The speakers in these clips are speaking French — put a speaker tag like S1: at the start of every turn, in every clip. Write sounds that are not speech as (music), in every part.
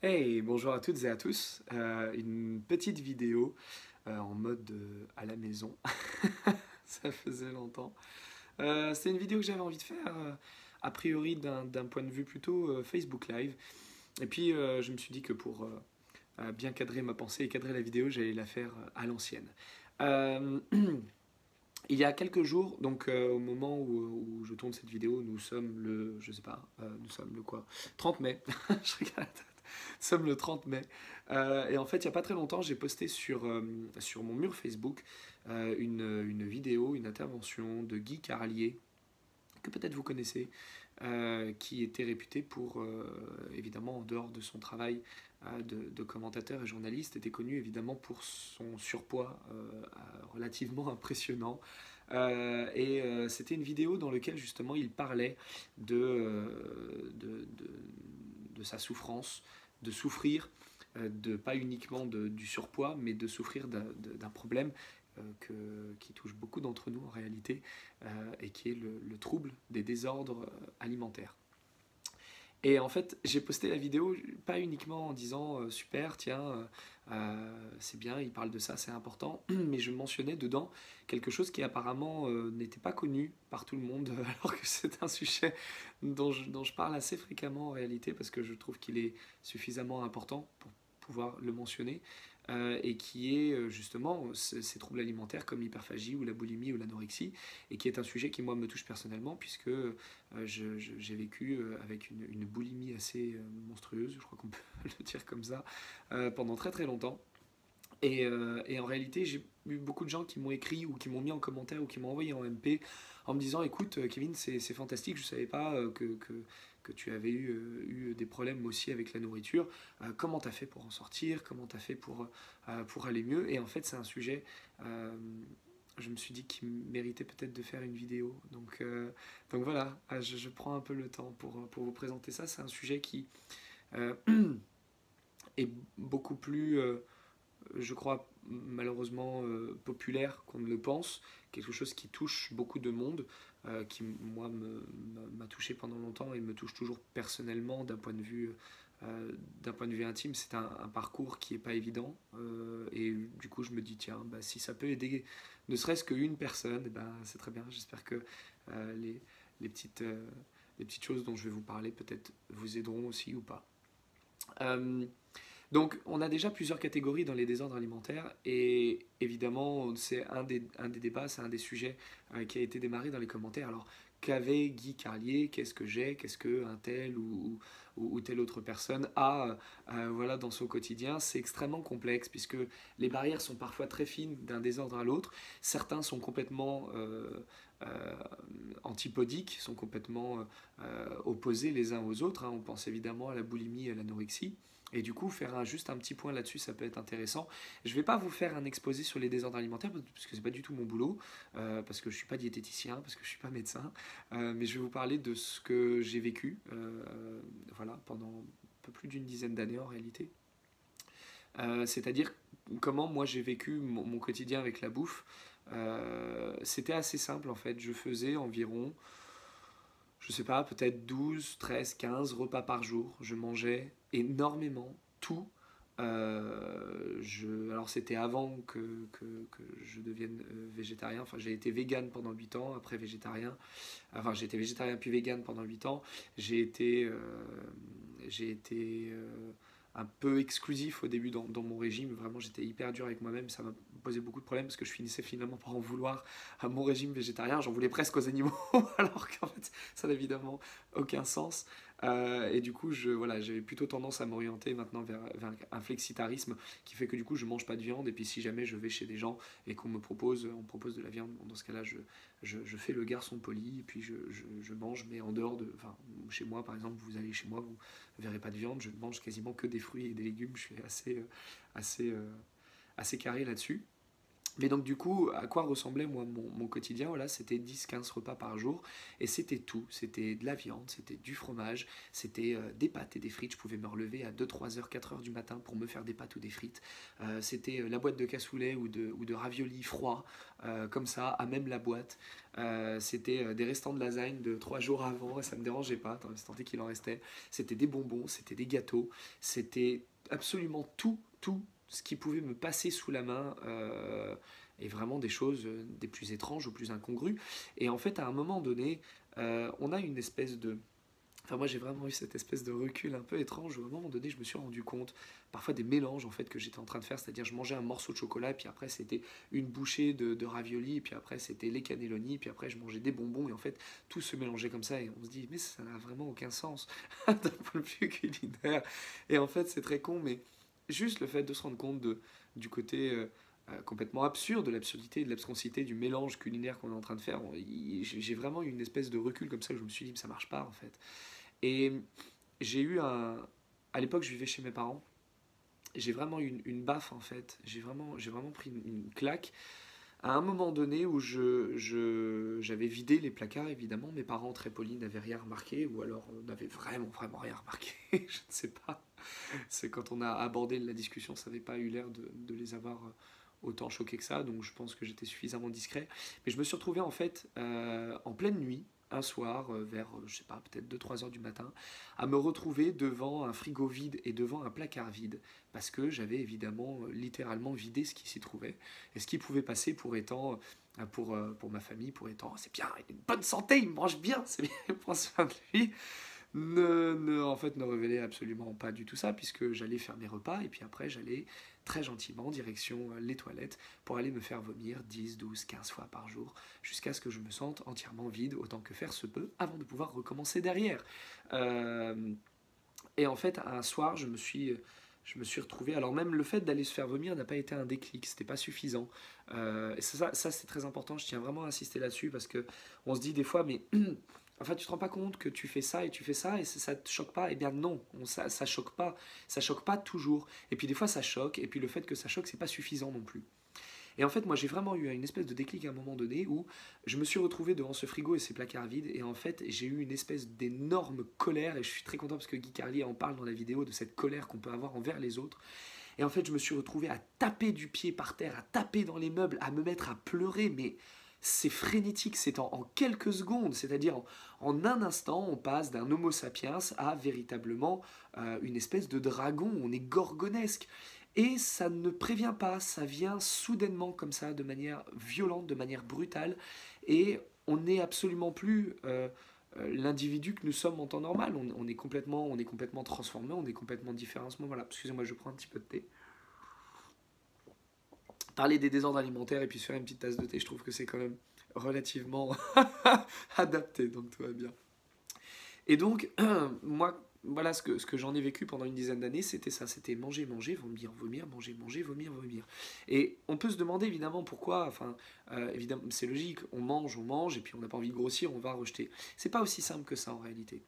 S1: Hey, bonjour à toutes et à tous. Euh, une petite vidéo euh, en mode euh, à la maison. (laughs) Ça faisait longtemps. C'est une vidéo que j'avais envie de faire, a priori d'un point de vue plutôt Facebook Live. Et puis je me suis dit que pour bien cadrer ma pensée et cadrer la vidéo, j'allais la faire à l'ancienne. (clears throat) Il y a quelques jours, donc au moment où, je tourne cette vidéo, nous sommes le, je sais pas, nous sommes le quoi? 30 mai, (laughs) je regarde (laughs) sommes le 30 mai. Euh, et en fait, il n'y a pas très longtemps, j'ai posté sur, euh, sur mon mur Facebook euh, une, une, vidéo, une intervention de Guy Carlier, que peut-être vous connaissez, qui était réputé pour, évidemment, en dehors de son travail de, de, commentateur et journaliste, était connu évidemment pour son surpoids relativement (laughs) impressionnant. et c'était une vidéo dans laquelle justement il parlait de, de, de sa souffrance, de souffrir, euh, de, pas uniquement du surpoids, mais de souffrir d'un problème euh, qui touche beaucoup d'entre nous en réalité, euh, et qui est le, trouble des désordres alimentaires. Et en fait, j'ai posté la vidéo pas uniquement en disant super, tiens, c'est bien, il parle de ça, c'est important, (clears throat) mais je mentionnais dedans quelque chose qui apparemment n'était pas connu par tout le monde, (laughs) alors que c'est un sujet dont je, dont je, parle assez fréquemment en réalité, parce que je trouve qu'il est suffisamment important pour pouvoir le mentionner, euh, et qui est euh, justement ces troubles alimentaires comme l'hyperphagie ou la boulimie ou l'anorexie, et qui est un sujet qui moi me touche personnellement, puisque euh, j'ai vécu avec une, une, boulimie assez monstrueuse, je crois qu'on (laughs) peut le dire comme ça, pendant très très longtemps. Et, en réalité, j'ai eu beaucoup de gens qui m'ont écrit ou qui m'ont mis en commentaire ou qui m'ont envoyé en MP en me disant écoute Kevin c'est fantastique je savais pas que, que tu avais eu, euh, eu, des problèmes aussi avec la nourriture. Euh, comment tu as fait pour en sortir Comment tu as fait pour, euh, pour aller mieux Et en fait, c'est un sujet, je me suis dit, qui méritait peut-être de faire une vidéo. Donc, donc voilà, je, prends un peu le temps pour, pour vous présenter ça. C'est un sujet qui (clears throat) est beaucoup plus, je crois, malheureusement populaire qu'on ne le pense. Quelque chose qui touche beaucoup de monde. Euh, qui moi m'a touché pendant longtemps et me touche toujours personnellement d'un point de vue euh, point de vue intime c'est un, parcours qui est pas évident euh, et du coup je me dis tiens bah, si ça peut aider ne serait-ce qu'une personne eh ben, c'est très bien j'espère que les, les, petites les petites choses dont je vais vous parler peut-être vous aideront aussi ou pas donc on a déjà plusieurs catégories dans les désordres alimentaires et évidemment c'est un des, débats, c'est un des sujets euh, qui a été démarré dans les commentaires. Alors qu'avait Guy Carlier, qu'est-ce que j'ai, qu'est-ce que un tel ou, ou, telle autre personne a euh, voilà, dans son quotidien, c'est extrêmement complexe puisque les barrières sont parfois très fines d'un désordre à l'autre. Certains sont complètement euh, antipodiques, sont complètement opposés les uns aux autres. Hein. On pense évidemment à la boulimie et à l'anorexie. Et du coup, faire un, juste un petit point là-dessus, ça peut être intéressant. Je ne vais pas vous faire un exposé sur les désordres alimentaires, parce que ce n'est pas du tout mon boulot, euh, parce que je ne suis pas diététicien, parce que je ne suis pas médecin, euh, mais je vais vous parler de ce que j'ai vécu euh, voilà, pendant un peu plus d'une dizaine d'années en réalité. C'est-à-dire comment moi j'ai vécu mon, mon, quotidien avec la bouffe. C'était assez simple en fait, je faisais environ je sais pas, peut-être 12, 13, 15 repas par jour. Je mangeais énormément, tout. Euh, je, alors c'était avant que, je devienne euh, végétarien, enfin j'ai été vegan pendant 8 ans, après végétarien, enfin j'ai été végétarien puis vegan pendant 8 ans, j'ai été, euh, j'ai été un peu exclusif au début dans, mon régime. Vraiment, j'étais hyper dur avec moi-même. Ça m'a posé beaucoup de problèmes parce que je finissais finalement par en vouloir à mon régime végétarien. J'en voulais presque aux animaux, (laughs) alors qu'en ça n'a évidemment aucun sens. Euh, et du coup, je, voilà, j'avais plutôt tendance à m'orienter maintenant vers, un flexitarisme qui fait que du coup, je mange pas de viande. Et puis, si jamais je vais chez des gens et qu'on me propose, on propose de la viande, dans ce cas-là, je, je, fais le garçon poli et puis je, je, mange, mais en dehors de. Enfin, chez moi, par exemple, vous allez chez moi, vous ne verrez pas de viande. Je mange quasiment que des fruits et des légumes. Je suis assez, euh, assez, euh, assez carré là-dessus. Mais donc du coup, à quoi ressemblait moi mon, quotidien? Voilà, c'était 10-15 repas par jour et c'était tout. C'était de la viande, c'était du fromage, c'était euh, des pâtes et des frites. Je pouvais me relever à 2, 3 heures, 4 heures du matin pour me faire des pâtes ou des frites. Euh, c'était euh, la boîte de cassoulet ou de, ou de raviolis froids, comme ça, à même la boîte. c'était des restants de lasagne de 3 jours avant et ça ne me dérangeait pas, tant qu'il en restait. C'était des bonbons, c'était des gâteaux, c'était absolument tout, tout, ce qui pouvait me passer sous la main euh, est vraiment des choses euh, des plus étranges ou plus incongrues. Et en fait, à un moment donné, euh, on a une espèce de... Enfin, moi, j'ai vraiment eu cette espèce de recul un peu étrange. Où, à un moment donné, je me suis rendu compte, parfois des mélanges en fait que j'étais en train de faire, c'est-à-dire je mangeais un morceau de chocolat, et puis après c'était une bouchée de, ravioli, et puis après c'était les cannelloni, et puis après je mangeais des bonbons, et en fait tout se mélangeait comme ça, et on se dit mais ça n'a vraiment aucun sens (laughs) d'un point de vue culinaire. Et en fait, c'est très con, mais juste le fait de se rendre compte de, du côté euh, euh, complètement absurde, de l'absurdité, de l'absconsité du mélange culinaire qu'on est en train de faire, j'ai vraiment eu une espèce de recul comme ça, je me suis dit, ça marche pas en fait. Et j'ai eu un... À l'époque, je vivais chez mes parents, j'ai vraiment eu une, baffe en fait, j'ai vraiment, vraiment pris une, claque à un moment donné où je, j'avais vidé les placards, évidemment, mes parents très polis n'avaient rien remarqué, ou alors n'avaient vraiment, vraiment rien remarqué, (laughs) je ne sais pas. (laughs) c'est quand on a abordé la discussion, ça n'avait pas eu l'air de, les avoir euh, autant choqués que ça, donc je pense que j'étais suffisamment discret. Mais je me suis retrouvé en fait euh, en pleine nuit, un soir, euh, vers, je sais pas, peut-être 2-3 heures du matin, à me retrouver devant un frigo vide et devant un placard vide, parce que j'avais évidemment littéralement vidé ce qui s'y trouvait, et ce qui pouvait passer pour étant, pour, pour ma famille, pour étant, c'est bien, il a une bonne santé, il mange bien, (laughs) c'est bien, il prend soin de lui ne, ne, en fait, ne révélait absolument pas du tout ça, puisque j'allais faire mes repas, et puis après, j'allais très gentiment direction euh, les toilettes pour aller me faire vomir 10, 12, 15 fois par jour, jusqu'à ce que je me sente entièrement vide, autant que faire se peut, avant de pouvoir recommencer derrière. Euh, et en fait, un soir, je me suis je me suis retrouvé. Alors même le fait d'aller se faire vomir n'a pas été un déclic, c'était pas suffisant. Euh, et ça, ça c'est très important. Je tiens vraiment à insister là-dessus parce que on se dit des fois, mais (clears throat) Enfin, tu te rends pas compte que tu fais ça et tu fais ça et ça te choque pas Eh bien non, ça, ça choque pas. Ça choque pas toujours. Et puis des fois ça choque. Et puis le fait que ça choque, c'est pas suffisant non plus. Et en fait, moi j'ai vraiment eu une espèce de déclic à un moment donné où je me suis retrouvé devant ce frigo et ces placards vides. Et en fait, j'ai eu une espèce d'énorme colère. Et je suis très content parce que Guy Carlier en parle dans la vidéo de cette colère qu'on peut avoir envers les autres. Et en fait, je me suis retrouvé à taper du pied par terre, à taper dans les meubles, à me mettre à pleurer, mais c'est frénétique, c'est en, quelques secondes, c'est-à-dire en, un instant, on passe d'un Homo sapiens à véritablement euh, une espèce de dragon, on est gorgonesque. Et ça ne prévient pas, ça vient soudainement comme ça, de manière violente, de manière brutale, et on n'est absolument plus euh, euh, l'individu que nous sommes en temps normal. On, est complètement, on est complètement transformé, on est complètement différent en ce moment. Excusez-moi, je prends un petit peu de thé parler des désordres alimentaires et puis se faire une petite tasse de thé, je trouve que c'est quand même relativement (laughs) adapté, donc tout va bien. Et donc, (clears throat) moi, voilà ce que, ce que j'en ai vécu pendant une dizaine d'années, c'était ça, c'était manger, manger, vomir, vomir, manger, manger, vomir, vomir. Et on peut se demander évidemment pourquoi, enfin, euh, évidemment, c'est logique, on mange, on mange, et puis on n'a pas envie de grossir, on va rejeter. C'est pas aussi simple que ça en réalité.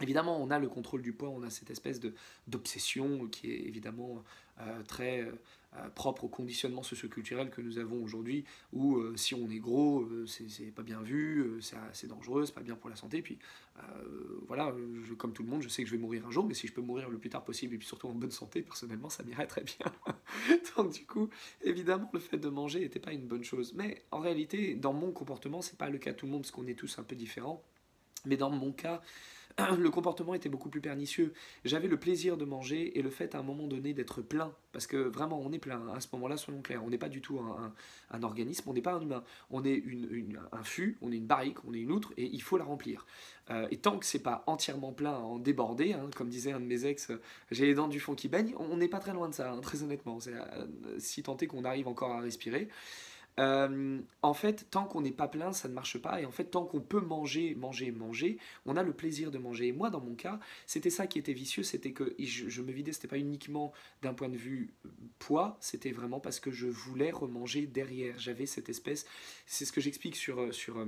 S1: Évidemment, on a le contrôle du poids, on a cette espèce d'obsession qui est évidemment euh, très euh, propre au conditionnement socioculturel que nous avons aujourd'hui, où euh, si on est gros, c'est pas bien vu, c'est dangereux, c'est pas bien pour la santé. Puis voilà, comme tout le monde, je sais que je vais mourir un jour, mais si je peux mourir le plus tard possible et puis surtout en bonne santé, personnellement, ça m'irait très bien. (laughs) Donc du coup, évidemment, le fait de manger n'était pas une bonne chose. Mais en réalité, dans mon comportement, c'est pas le cas de tout le monde, parce qu'on est tous un peu différents. Mais dans mon cas, (clears throat) le comportement était beaucoup plus pernicieux. J'avais le plaisir de manger et le fait à un moment donné d'être plein, parce que vraiment on est plein à ce moment-là, soyons clairs, on n'est pas du tout un, organisme, on n'est pas un humain, on est un fût, on est une barrique, on est une outre et il faut la remplir. Euh, et tant que c'est pas entièrement plein, en débordé, hein, comme disait un de mes ex, j'ai les dents du fond qui baignent, on n'est pas très loin de ça, hein, très honnêtement. Euh, si tant est qu'on arrive encore à respirer. Euh, en fait, tant qu'on n'est pas plein, ça ne marche pas. Et en fait, tant qu'on peut manger, manger, manger, on a le plaisir de manger. Et moi, dans mon cas, c'était ça qui était vicieux, c'était que je, me vidais, c'était pas uniquement d'un point de vue euh, poids, c'était vraiment parce que je voulais remanger derrière. J'avais cette espèce, c'est ce que j'explique sur, euh, sur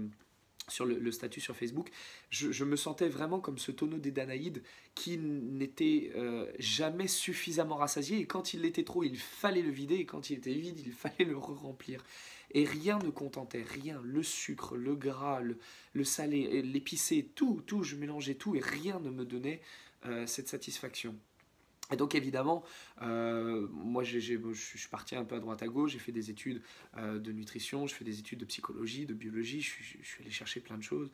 S1: sur le, statut sur Facebook, je, me sentais vraiment comme ce tonneau des Danaïdes qui n'était euh, jamais suffisamment rassasié et quand il l'était trop, il fallait le vider et quand il était vide, il fallait le remplir. Et rien ne contentait, rien. Le sucre, le gras, le, salé, l'épicé, tout, tout, je mélangeais tout et rien ne me donnait euh, cette satisfaction. Et donc évidemment, euh, moi je suis parti un peu à droite à gauche, j'ai fait des études euh, de nutrition, je fais des études de psychologie, de biologie, je, suis allé chercher plein de choses.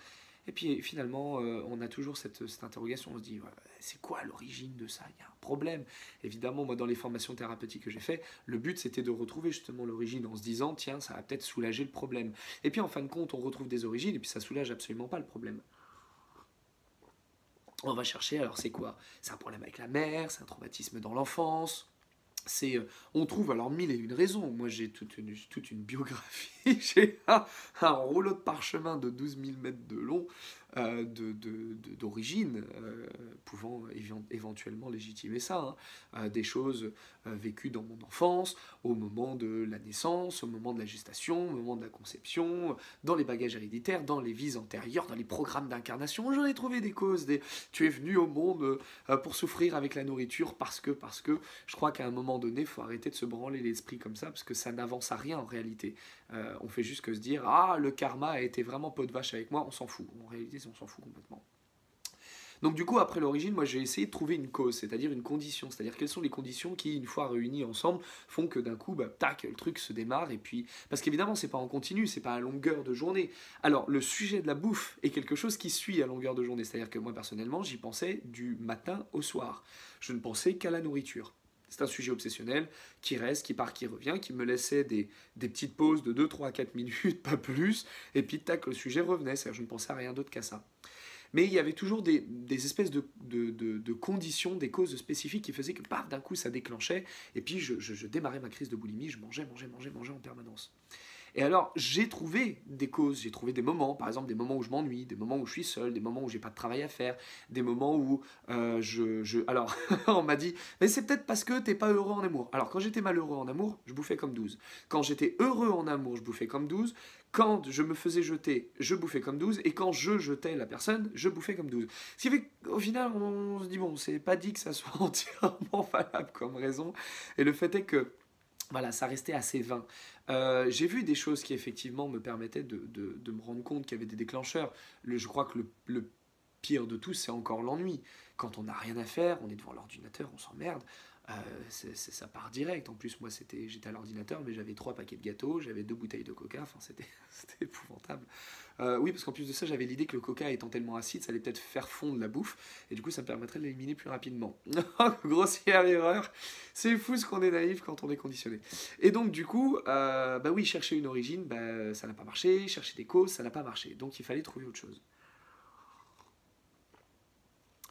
S1: Et puis finalement, euh, on a toujours cette, interrogation, on se dit, c'est quoi l'origine de ça? Il y a un problème. Évidemment, moi dans les formations thérapeutiques que j'ai fait, le but c'était de retrouver justement l'origine en se disant, tiens, ça va peut-être soulager le problème. Et puis en fin de compte, on retrouve des origines et puis ça soulage absolument pas le problème on va chercher, alors c'est quoi? C'est un problème avec la mère, c'est un traumatisme dans l'enfance, c'est, euh, on trouve alors mille et une raisons. Moi, j'ai toute une, biographie. (laughs) j'ai un, rouleau de parchemin de 12 000 mètres de long d'origine, euh, pouvant éventuellement légitimer ça. Hein. des choses vécues dans mon enfance, au moment de la naissance, au moment de la gestation, au moment de la conception, dans les bagages héréditaires, dans les vies antérieures, dans les programmes d'incarnation. J'en ai trouvé des causes. Des, tu es venu au monde pour souffrir avec la nourriture parce que, parce que, je crois qu'à un moment donné, il faut arrêter de se branler l'esprit comme ça, parce que ça n'avance à rien en réalité. Euh, on fait juste que se dire Ah, le karma a été vraiment pot de vache avec moi, on s'en fout. En réalité, on s'en fout complètement. Donc du coup, après l'origine, moi j'ai essayé de trouver une cause, c'est-à-dire une condition, c'est-à-dire quelles sont les conditions qui, une fois réunies ensemble, font que d'un coup, bah, tac, le truc se démarre, et puis... Parce qu'évidemment, c'est pas en continu, c'est pas à longueur de journée. Alors, le sujet de la bouffe est quelque chose qui suit à longueur de journée, c'est-à-dire que moi, personnellement, j'y pensais du matin au soir. Je ne pensais qu'à la nourriture. C'est un sujet obsessionnel qui reste, qui part, qui revient, qui me laissait des, petites pauses de 2, 3, 4 minutes, (laughs) pas plus, et puis tac, le sujet revenait, c'est-à-dire je ne pensais à rien d'autre qu'à ça. Mais il y avait toujours des, espèces de, conditions, des causes spécifiques qui faisaient que, paf, d'un coup, ça déclenchait, et puis je, je démarrais ma crise de boulimie, je mangeais, mangeais, mangeais, mangeais en permanence. Et alors, j'ai trouvé des causes, j'ai trouvé des moments, par exemple des moments où je m'ennuie, des moments où je suis seul, des moments où j'ai pas de travail à faire, des moments où euh, je, je, Alors, (laughs) on m'a dit, mais c'est peut-être parce que t'es pas heureux en amour. Alors, quand j'étais malheureux en amour, je bouffais comme 12. Quand j'étais heureux en amour, je bouffais comme 12. Quand je me faisais jeter, je bouffais comme 12. Et quand je jetais la personne, je bouffais comme 12. Ce qui fait qu'au final, on se dit, bon, c'est pas dit que ça (laughs) soit entièrement valable comme raison. Et le fait est que voilà, ça restait assez vain. Euh, j'ai vu des choses qui effectivement me permettaient de, me rendre compte qu'il y avait des déclencheurs. je crois que le, pire de tout, c'est encore l'ennui. Quand on n'a rien à faire, on est devant l'ordinateur, on s'emmerde. Euh, ça part direct. En plus, moi, c'était, j'étais à l'ordinateur, mais j'avais trois paquets de gâteaux, j'avais deux bouteilles de coca. Enfin, (laughs) c'était, épouvantable. Euh, oui, parce qu'en plus de ça, j'avais l'idée que le coca étant tellement acide, ça allait peut-être faire fondre la bouffe, et du coup, ça me permettrait de l'éliminer plus rapidement. (laughs) Grossière erreur. C'est fou ce qu'on est naïf quand on est conditionné. Et donc, du coup, euh, bah oui, chercher une origine, bah, ça n'a pas marché. Chercher des causes, ça n'a pas marché. Donc, il fallait trouver autre chose.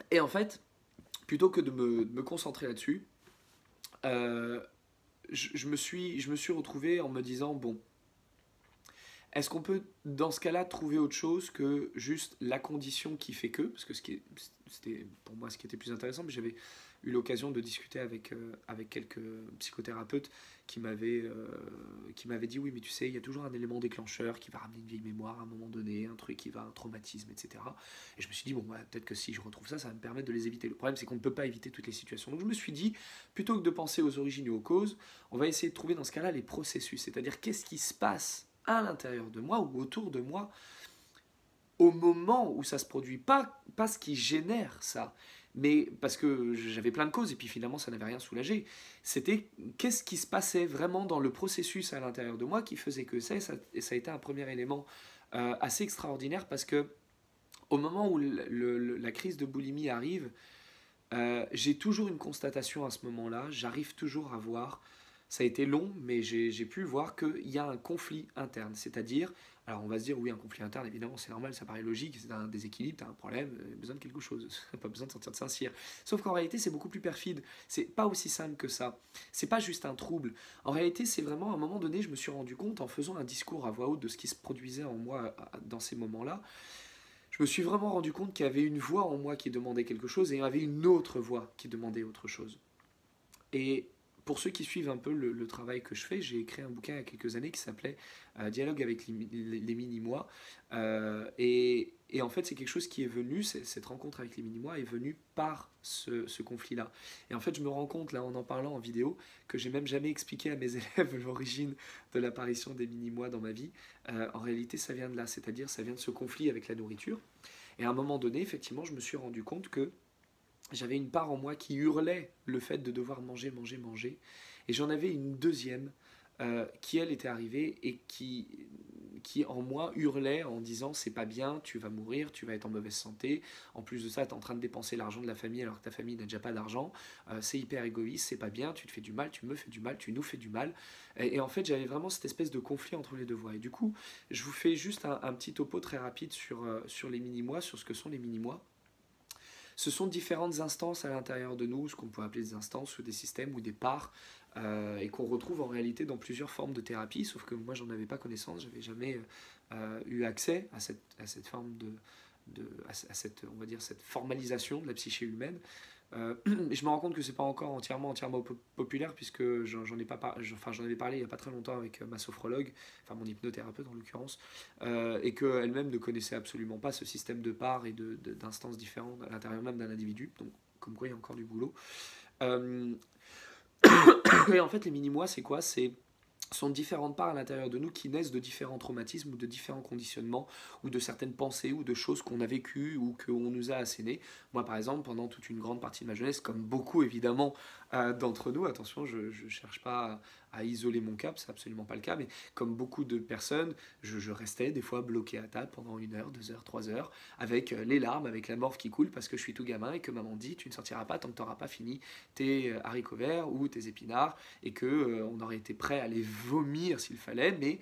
S1: Et en fait, plutôt que de me concentrer là-dessus, euh, je, me suis, je me suis retrouvé en me disant, bon, est-ce qu'on peut, dans ce cas-là, trouver autre chose que juste la condition qui fait que Parce que c'était pour moi ce qui était plus intéressant, j'avais eu l'occasion de discuter avec, euh, avec quelques psychothérapeutes qui m'avaient euh, qui m'avaient dit oui mais tu sais il y a toujours un élément déclencheur qui va ramener une vieille mémoire à un moment donné un truc qui va un traumatisme etc et je me suis dit bon peut-être que si je retrouve ça ça va me permettre de les éviter. Le problème c'est qu'on ne peut pas éviter toutes les situations. Donc je me suis dit plutôt que de penser aux origines et aux causes on va essayer de trouver dans ce cas-là les processus. C'est-à-dire qu'est-ce qui se passe à l'intérieur de moi ou autour de moi au moment où ça se produit pas pas ce qui génère ça mais parce que j'avais plein de causes et puis finalement ça n'avait rien soulagé. C'était qu'est-ce qui se passait vraiment dans le processus à l'intérieur de moi qui faisait que ça, et ça, a été un premier élément euh, assez extraordinaire parce que au moment où la crise de boulimie arrive, euh, j'ai toujours une constatation à ce moment-là, j'arrive toujours à voir, ça a été long, mais j'ai pu voir qu'il y a un conflit interne, c'est-à-dire alors on va se dire, oui, un conflit interne, évidemment, c'est normal, ça paraît logique, c'est un déséquilibre, tu as un problème, euh, besoin de quelque chose, (laughs) pas besoin de sortir de Saint-Cyr. Sauf qu'en réalité, c'est beaucoup plus perfide, c'est pas aussi simple que ça. C'est pas juste un trouble. En réalité, c'est vraiment, à un moment donné, je me suis rendu compte, en faisant un discours à voix haute de ce qui se produisait en moi dans ces moments-là, je me suis vraiment rendu compte qu'il y avait une voix en moi qui demandait quelque chose et il y avait une autre voix qui demandait autre chose. Et pour ceux qui suivent un peu le, travail que je fais, j'ai écrit un bouquin il y a quelques années qui s'appelait Dialogue avec les, mini-mois. et, et, en fait, c'est quelque chose qui est venu, cette rencontre avec les mini-mois est venue par ce, conflit-là. Et en fait, je me rends compte, là, en en parlant en vidéo, que j'ai même jamais expliqué à mes (laughs) élèves l'origine de l'apparition des mini-mois dans ma vie. en réalité, ça vient de là, c'est-à-dire ça vient de ce conflit avec la nourriture. Et à un moment donné, effectivement, je me suis rendu compte que j'avais une part en moi qui hurlait le fait de devoir manger, manger, manger. Et j'en avais une deuxième euh, qui, elle, était arrivée et qui, qui, en moi, hurlait en disant c'est pas bien, tu vas mourir, tu vas être en mauvaise santé. En plus de ça, tu es en train de dépenser l'argent de la famille alors que ta famille n'a déjà pas d'argent. Euh, c'est hyper égoïste, c'est pas bien, tu te fais du mal, tu me fais du mal, tu nous fais du mal. Et, en fait, j'avais vraiment cette espèce de conflit entre les deux voix. Et du coup, je vous fais juste un, petit topo très rapide sur, euh, sur les mini-mois, sur ce que sont les mini-mois. Ce sont différentes instances à l'intérieur de nous, ce qu'on peut appeler des instances ou des systèmes ou des parts, euh, et qu'on retrouve en réalité dans plusieurs formes de thérapie, sauf que moi j'en avais pas connaissance, j'avais jamais euh, eu accès à cette, forme de, cette formalisation de la psyché humaine. Euh, (clears throat) je me rends compte que c'est pas encore entièrement, entièrement populaire puisque j'en ai pas, enfin j'en avais parlé il y a pas très longtemps avec euh, ma sophrologue, enfin mon hypnothérapeute en l'occurrence, euh, et qu'elle-même ne connaissait absolument pas ce système de parts et d'instances différentes à l'intérieur même d'un individu. Donc comme quoi il y a encore du boulot. (coughs) et en fait les mini-mois c'est quoi? C'est sont différentes parts à l'intérieur de nous qui naissent de différents traumatismes ou de différents conditionnements ou de certaines pensées ou de choses qu'on a vécues ou qu'on nous a assénées. Moi, par exemple, pendant toute une grande partie de ma jeunesse, comme beaucoup évidemment euh, d'entre nous, attention, je ne cherche pas à isoler mon cap, c'est absolument pas le cas, mais comme beaucoup de personnes, je, restais des fois bloqué à table pendant une heure, deux heures, trois heures, avec euh, les larmes, avec la morve qui coule parce que je suis tout gamin et que maman dit tu ne sortiras pas tant que tu n'auras pas fini tes euh, haricots verts ou tes épinards et que euh, on aurait été prêt à les vomir s'il fallait, mais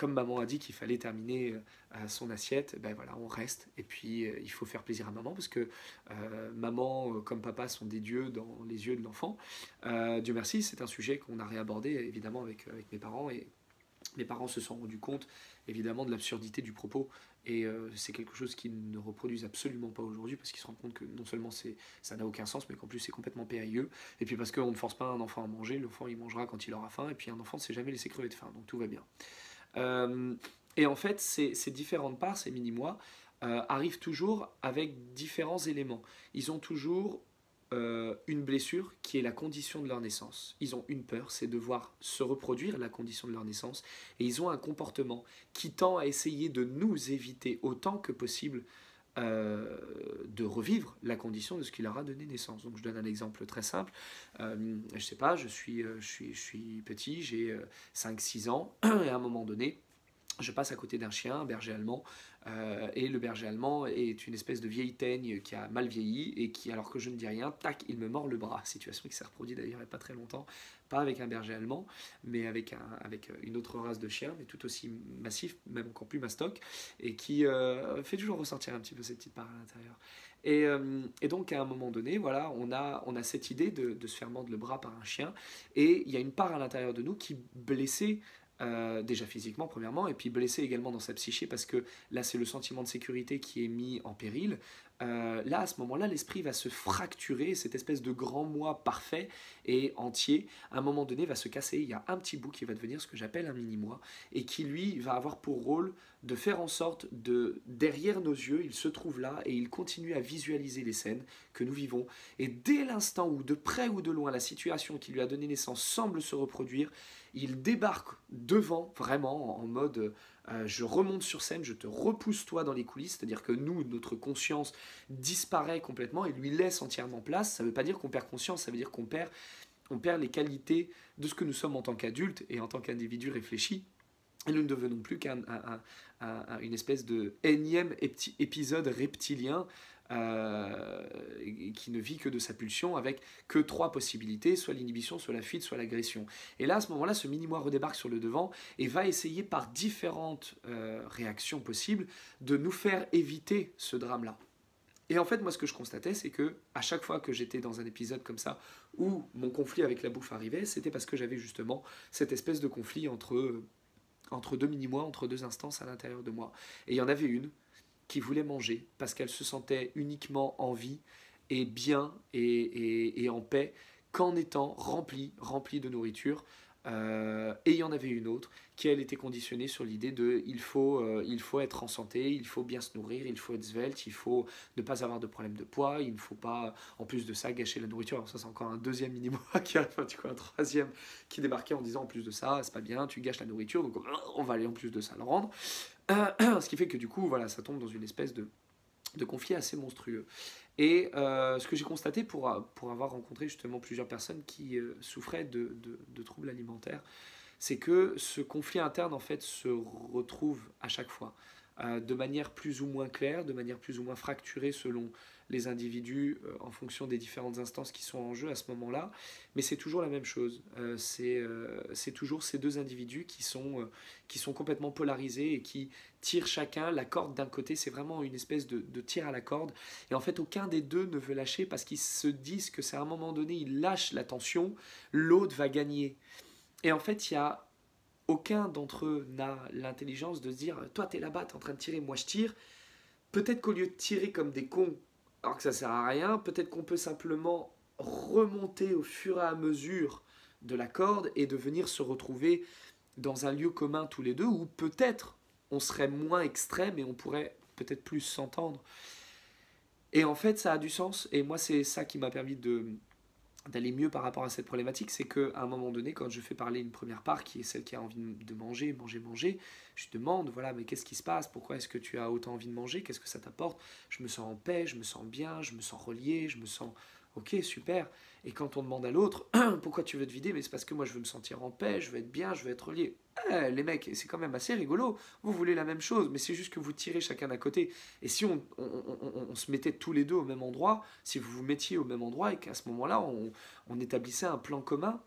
S1: comme maman a dit qu'il fallait terminer euh, son assiette, ben voilà, on reste. Et puis, euh, il faut faire plaisir à maman, parce que euh, maman comme papa sont des dieux dans les yeux de l'enfant. Dieu merci, c'est un sujet qu'on a réabordé évidemment avec, avec mes parents. Et mes parents se sont rendus compte évidemment de l'absurdité du propos. Et c'est quelque chose qu'ils ne reproduisent absolument pas aujourd'hui, parce qu'ils se rendent compte que non seulement ça n'a aucun sens, mais qu'en plus c'est complètement périlleux. Et puis parce qu'on ne force pas un enfant à manger, l'enfant il mangera quand il aura faim, et puis un enfant ne s'est jamais laissé crever de faim, donc tout va bien. Euh, et en fait, ces, différentes parts, ces mini-mois, euh, arrivent toujours avec différents éléments. Ils ont toujours euh, une blessure qui est la condition de leur naissance. Ils ont une peur, c'est de voir se reproduire la condition de leur naissance. Et ils ont un comportement qui tend à essayer de nous éviter autant que possible de revivre la condition de ce qui leur a donné naissance. Donc je donne un exemple très simple. Euh, je sais pas, je suis, suis, je suis petit, j'ai 5-6 ans, (clears throat) et à un moment donné, je passe à côté d'un chien, un berger allemand, euh, et le berger allemand est une espèce de vieille teigne qui a mal vieilli et qui, alors que je ne dis rien, tac, il me mord le bras. (laughs) Situation qui s'est reproduite d'ailleurs il n'y a pas très longtemps, pas avec un berger allemand, mais avec, avec une autre race de chien, mais tout aussi massif, même encore plus mastoc, et qui euh, fait toujours ressortir un petit peu cette petite part à l'intérieur. Et, euh, donc à un moment donné, voilà, on a, on a cette idée de, de se faire mordre le bras par un chien, et il y a une part à l'intérieur de nous qui, blessée euh, déjà physiquement premièrement, et puis blessé également dans sa psyché parce que là c'est le sentiment de sécurité qui est mis en péril. Euh, là à ce moment-là l'esprit va se fracturer, cette espèce de grand moi parfait et entier, à un moment donné va se casser, il y a un petit bout qui va devenir ce que j'appelle un mini-moi et qui lui va avoir pour rôle de faire en sorte de derrière nos yeux, il se trouve là et il continue à visualiser les scènes que nous vivons. Et dès l'instant où de près ou de loin la situation qui lui a donné naissance semble se reproduire, il débarque devant, vraiment, en mode euh, je remonte sur scène, je te repousse toi dans les coulisses, c'est-à-dire que nous, notre conscience disparaît complètement et lui laisse entièrement place. Ça ne veut pas dire qu'on perd conscience, ça veut dire qu'on perd, on perd les qualités de ce que nous sommes en tant qu'adultes et en tant qu'individus réfléchis. Et nous ne devenons plus qu'une espèce de énième épisode reptilien euh, qui ne vit que de sa pulsion avec que trois possibilités, soit l'inhibition, soit la fuite, soit l'agression. Et là, à ce moment-là, ce mini-moi redébarque sur le devant et va essayer par différentes euh, réactions possibles de nous faire éviter ce drame-là. Et en fait, moi, ce que je constatais, c'est que à chaque fois que j'étais dans un épisode comme ça, où mon conflit avec la bouffe arrivait, c'était parce que j'avais justement cette espèce de conflit entre, entre deux mini-mois, entre deux instances à l'intérieur de moi. Et il y en avait une qui voulait manger parce qu'elle se sentait uniquement en vie et bien et, en paix qu'en étant rempli, rempli de nourriture. Euh, et il y en avait une autre qui, elle, était conditionnée sur l'idée de il faut, euh, il faut être en santé, il faut bien se nourrir, il faut être svelte, il faut ne pas avoir de problème de poids, il ne faut pas, en plus de ça, gâcher la nourriture. Alors ça, c'est encore un deuxième mini (laughs) qui arrive, coup, un troisième qui débarquait en disant en plus de ça, c'est pas bien, tu gâches la nourriture, donc on va aller en plus de ça le rendre. (coughs) ce qui fait que du coup, voilà, ça tombe dans une espèce de, conflit assez monstrueux. Et euh, ce que j'ai constaté pour, avoir rencontré justement plusieurs personnes qui euh, souffraient de, de, troubles alimentaires, c'est que ce conflit interne en fait se retrouve à chaque fois, euh, de manière plus ou moins claire, de manière plus ou moins fracturée selon les individus euh, en fonction des différentes instances qui sont en jeu à ce moment-là. Mais c'est toujours la même chose. Euh, euh, c'est toujours ces deux individus qui sont, qui sont complètement polarisés et qui tirent chacun la corde d'un côté. C'est vraiment une espèce de, de, tir à la corde. Et en fait, aucun des deux ne veut lâcher parce qu'ils se disent que c'est à un moment donné, ils lâchent la tension, l'autre va gagner. Et en fait, il y a aucun d'entre eux n'a l'intelligence de se dire Toi, t'es là-bas, t'es en train de tirer, moi je tire. Peut-être qu'au lieu de tirer comme des cons alors que ça sert à rien. Peut-être qu'on peut simplement remonter au fur et à mesure de la corde et de venir se retrouver dans un lieu commun tous les deux, où peut-être on serait moins extrême et on pourrait peut-être plus s'entendre. Et en fait, ça a du sens. Et moi, c'est ça qui m'a permis de, d'aller mieux par rapport à cette problématique, c'est qu'à un moment donné, quand je fais parler une première part, qui est celle qui a envie de manger, manger, manger, je demande, voilà, mais qu'est-ce qui se passe? Pourquoi est-ce que tu as autant envie de manger? Qu'est-ce que ça t'apporte? Je me sens en paix, je me sens bien, je me sens relié, je me sens Ok, super. Et quand on demande à l'autre, (clears throat) pourquoi tu veux te vider? Mais c'est parce que moi je veux me sentir en paix, je veux être bien, je veux être lié. Eh, les mecs, c'est quand même assez rigolo. Vous voulez la même chose, mais c'est juste que vous tirez chacun d'un côté. Et si on, se mettait tous les deux au même endroit, si vous vous mettiez au même endroit et qu'à ce moment-là, on, établissait un plan commun,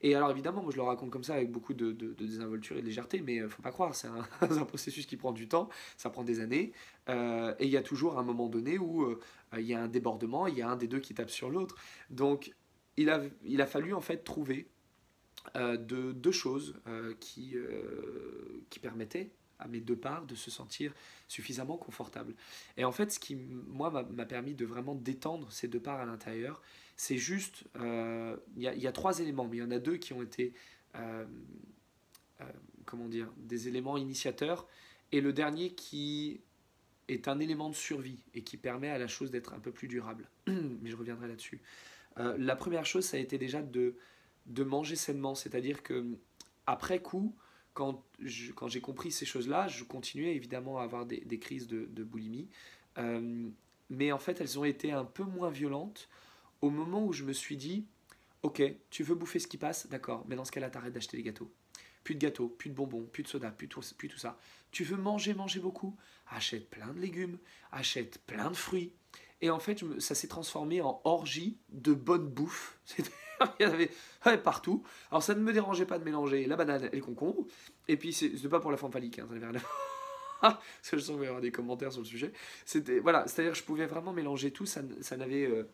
S1: et alors évidemment, moi je le raconte comme ça avec beaucoup de, désinvolture et de légèreté, mais euh, faut pas croire, c'est (laughs) un, processus qui prend du temps, ça prend des années, euh, et il y a toujours un moment donné où euh, il y a un débordement, il y a un des deux qui tape sur l'autre. Donc il a, il a fallu en fait trouver de, deux choses qui, qui permettaient à mes deux parts de se sentir suffisamment confortable. Et en fait, ce qui, moi, m'a permis de vraiment détendre ces deux parts à l'intérieur, c'est juste, euh, il y, a trois éléments, mais il y en a deux qui ont été, euh, euh, comment dire, des éléments initiateurs, et le dernier qui est un élément de survie et qui permet à la chose d'être un peu plus durable. (clears throat) mais je reviendrai là-dessus. la première chose, ça a été déjà de, de manger sainement, c'est-à-dire que après coup, quand j'ai compris ces choses-là, je continuais évidemment à avoir des, crises de, de boulimie, mais en fait, elles ont été un peu moins violentes au moment où je me suis dit, ok, tu veux bouffer ce qui passe, d'accord, mais dans ce cas-là, t'arrêtes d'acheter des gâteaux. Plus de gâteaux, plus de bonbons, plus de soda, plus tout, plus tout ça. Tu veux manger, manger beaucoup? Achète plein de légumes, achète plein de fruits. Et en fait, ça s'est transformé en orgie de bonne bouffe. (laughs) (laughs) Il y en avait partout. Alors ça ne me dérangeait pas de mélanger la banane et le concombre. Et puis, c'est pas pour la forme phallique, hein, ça (laughs) parce que je sens qu'il y avoir des commentaires sur le sujet. C'était voilà, c'est-à-dire que je pouvais vraiment mélanger tout, ça, ça n'avait euh,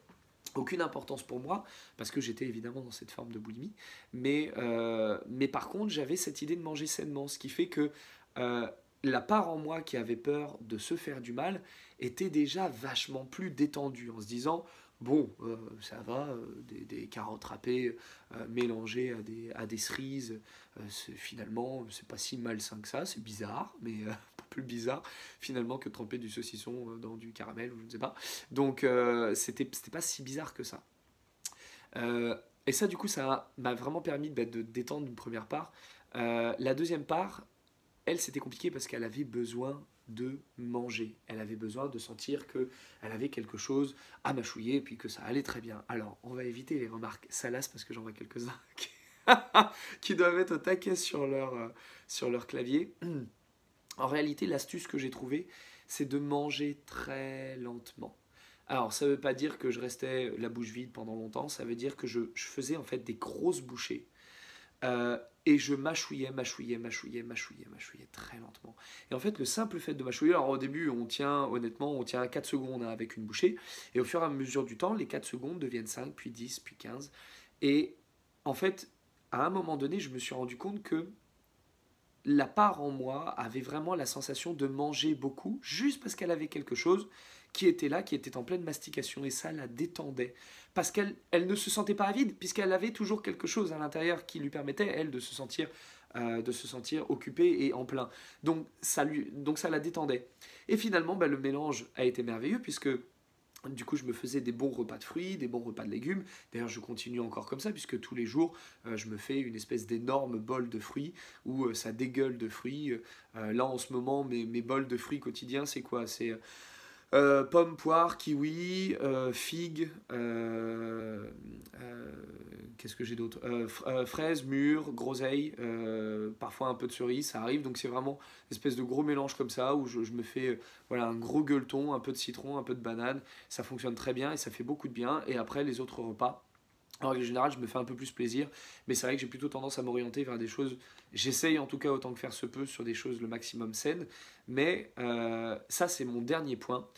S1: aucune importance pour moi, parce que j'étais évidemment dans cette forme de boulimie. Mais, euh, mais par contre, j'avais cette idée de manger sainement, ce qui fait que euh, la part en moi qui avait peur de se faire du mal était déjà vachement plus détendue, en se disant, bon, euh, ça va, des, des, carottes râpées mélangées à des, à des cerises, finalement, c'est pas si malsain que ça, c'est bizarre, mais (laughs) plus bizarre finalement que tremper du saucisson euh, dans du caramel ou je ne sais pas. Donc euh, c'était pas si bizarre que ça. Euh, et ça du coup ça m'a vraiment permis bah, de détendre une première part. la deuxième part, elle c'était compliqué parce qu'elle avait besoin de manger. Elle avait besoin de sentir que elle avait quelque chose à mâchouiller et puis que ça allait très bien. Alors, on va éviter les remarques salaces parce que j'en vois quelques-uns (laughs) (laughs) qui, doivent être au taquet sur leur, sur leur clavier. (clears throat) En réalité, l'astuce que j'ai trouvée, c'est de manger très lentement. Alors, ça ne veut pas dire que je restais la bouche vide pendant longtemps, ça veut dire que je, faisais en fait des grosses bouchées. Euh, et je mâchouillais, mâchouillais, mâchouillais, mâchouillais, mâchouillais très lentement. Et en fait, le simple fait de mâchouiller, alors au début, on tient, honnêtement, on tient 4 secondes hein, avec une bouchée, et au fur et à mesure du temps, les 4 secondes deviennent 5, puis 10, puis 15. Et en fait, à un moment donné, je me suis rendu compte que la part en moi avait vraiment la sensation de manger beaucoup, juste parce qu'elle avait quelque chose qui était là, qui était en pleine mastication, et ça la détendait. Parce qu'elle elle ne se sentait pas vide, puisqu'elle avait toujours quelque chose à l'intérieur qui lui permettait, elle, de se sentir euh, de se sentir occupée et en plein. Donc ça, lui, donc ça la détendait. Et finalement, bah, le mélange a été merveilleux, puisque du coup, je me faisais des bons repas de fruits, des bons repas de légumes. D'ailleurs, je continue encore comme ça, puisque tous les jours, euh, je me fais une espèce d'énorme bol de fruits, où euh, ça dégueule de fruits. là, en ce moment, mes, mes bols de fruits quotidiens, c'est quoi? C'est euh, pommes, poires, kiwi, euh, figues, euh, qu'est-ce que j'ai d'autre? Fraises, mûres, groseilles, parfois un peu de cerises, ça arrive. Donc c'est vraiment une espèce de gros mélange comme ça où je, je, me fais voilà, un gros gueuleton, un peu de citron, un peu de banane. Ça fonctionne très bien et ça fait beaucoup de bien. Et après, les autres repas, en règle générale, je me fais un peu plus plaisir, mais c'est vrai que j'ai plutôt tendance à m'orienter vers des choses, j'essaye en tout cas autant que faire se peut sur des choses le maximum saines, mais euh, ça c'est mon dernier point.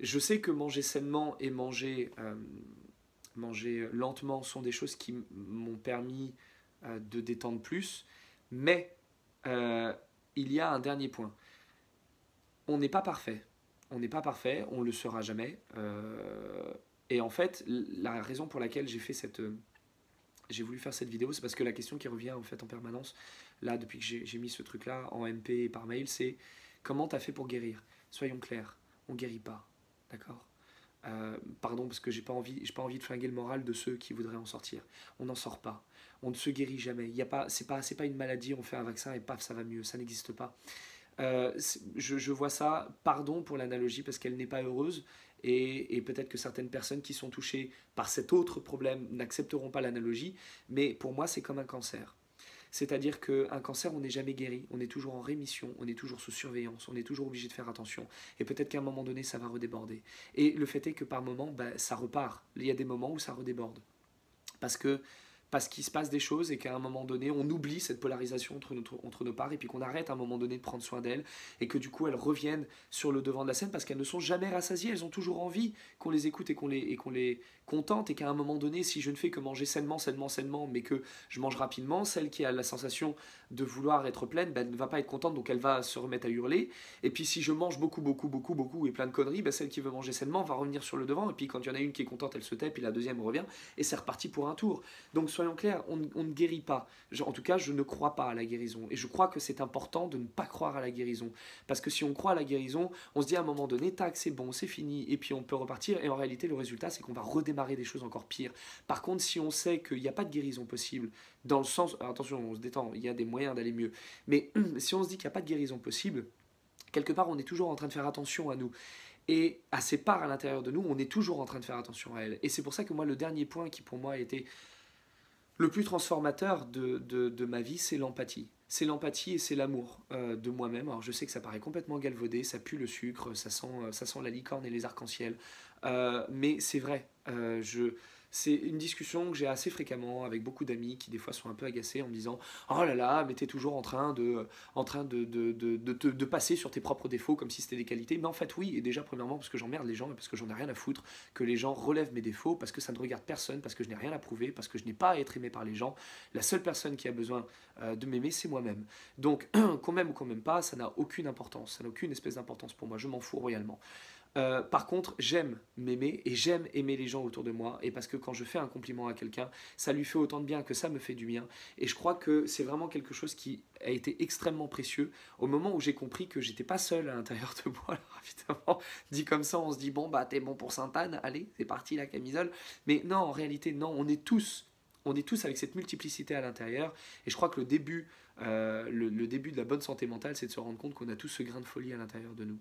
S1: Je sais que manger sainement et manger, euh, manger lentement sont des choses qui m'ont permis euh, de détendre plus, mais il y a un dernier point. On n'est pas parfait, on n'est pas parfait, on le sera jamais. Et en fait, la raison pour laquelle j'ai fait cette, euh, j'ai voulu faire cette vidéo, c'est parce que la question qui revient en fait en permanence, là depuis que j'ai mis ce truc-là en MP et par mail, c'est comment tu as fait pour guérir? Soyons clairs, on guérit pas, d'accord? Euh, Pardon parce que j'ai pas envie, j'ai pas envie de flinguer le moral de ceux qui voudraient en sortir. On n'en sort pas, on ne se guérit jamais. Il y a pas, c'est pas, c'est pas une maladie, on fait un vaccin et paf ça va mieux, ça n'existe pas. Euh, je, vois ça, pardon pour l'analogie parce qu'elle n'est pas heureuse, et, peut-être que certaines personnes qui sont touchées par cet autre problème n'accepteront pas l'analogie, mais pour moi c'est comme un cancer. C'est-à-dire qu'un cancer, on n'est jamais guéri, on est toujours en rémission, on est toujours sous surveillance, on est toujours obligé de faire attention. Et peut-être qu'à un moment donné, ça va redéborder. Et le fait est que par moment, ben, ça repart. Il y a des moments où ça redéborde. Parce que parce qu'il se passe des choses et qu'à un moment donné, on oublie cette polarisation entre, nos parts et puis qu'on arrête à un moment donné de prendre soin d'elles et que du coup elles reviennent sur le devant de la scène parce qu'elles ne sont jamais rassasiées, elles ont toujours envie qu'on les écoute et qu'on les, et qu'on les contente et qu'à un moment donné, si je ne fais que manger sainement, sainement, sainement, mais que je mange rapidement, celle qui a la sensation de vouloir être pleine, ben, ne va pas être contente donc elle va se remettre à hurler. Et puis si je mange beaucoup, beaucoup, beaucoup, beaucoup et plein de conneries, ben, celle qui veut manger sainement va revenir sur le devant et puis quand il y en a une qui est contente, elle se tait, puis la deuxième revient et c'est reparti pour un tour. Donc soyons clairs, on ne guérit pas. en tout cas, je ne crois pas à la guérison. Et je crois que c'est important de ne pas croire à la guérison. Parce que si on croit à la guérison, on se dit à un moment donné, tac, c'est bon, c'est fini, et puis on peut repartir. Et en réalité, le résultat, c'est qu'on va redémarrer des choses encore pires. Par contre, si on sait qu'il n'y a pas de guérison possible, dans le sens, attention, on se détend, il y a des moyens d'aller mieux. Mais (clears throat) si on se dit qu'il n'y a pas de guérison possible, quelque part, on est toujours en train de faire attention à nous. Et à ces parts à l'intérieur de nous, on est toujours en train de faire attention à elles. Et c'est pour ça que moi, le dernier point qui pour moi était le plus transformateur de, ma vie, c'est l'empathie. C'est l'empathie et c'est l'amour euh, de moi-même. Alors je sais que ça paraît complètement galvaudé, ça pue le sucre, ça sent, ça sent la licorne et les arcs-en-ciel. Euh, mais c'est vrai. Euh, je, c'est une discussion que j'ai assez fréquemment avec beaucoup d'amis qui des fois sont un peu agacés en me disant oh là là mais t'es toujours en train de en train de, de, de, de, passer sur tes propres défauts comme si c'était des qualités mais en fait oui et déjà premièrement parce que j'emmerde les gens et parce que j'en ai rien à foutre que les gens relèvent mes défauts parce que ça ne regarde personne parce que je n'ai rien à prouver parce que je n'ai pas à être aimé par les gens. La seule personne qui a besoin euh, de m'aimer c'est moi-même. Donc (clears throat) qu'on m'aime ou qu'on m'aime pas ça n'a aucune importance. Ça n'a aucune espèce d'importance pour moi. Je m'en fous royalement euh, par contre, j'aime m'aimer et j'aime aimer les gens autour de moi. Et parce que quand je fais un compliment à quelqu'un, ça lui fait autant de bien que ça me fait du bien. Et je crois que c'est vraiment quelque chose qui a été extrêmement précieux au moment où j'ai compris que j'étais pas seul à l'intérieur de moi. (laughs) Alors évidemment, dit comme ça, on se dit bon bah t'es bon pour Sainte-Anne, allez, c'est parti la camisole. Mais non, en réalité, non, on est tous on est tous avec cette multiplicité à l'intérieur. Et je crois que le début, euh, le, début de la bonne santé mentale, c'est de se rendre compte qu'on a tous ce grain de folie à l'intérieur de nous.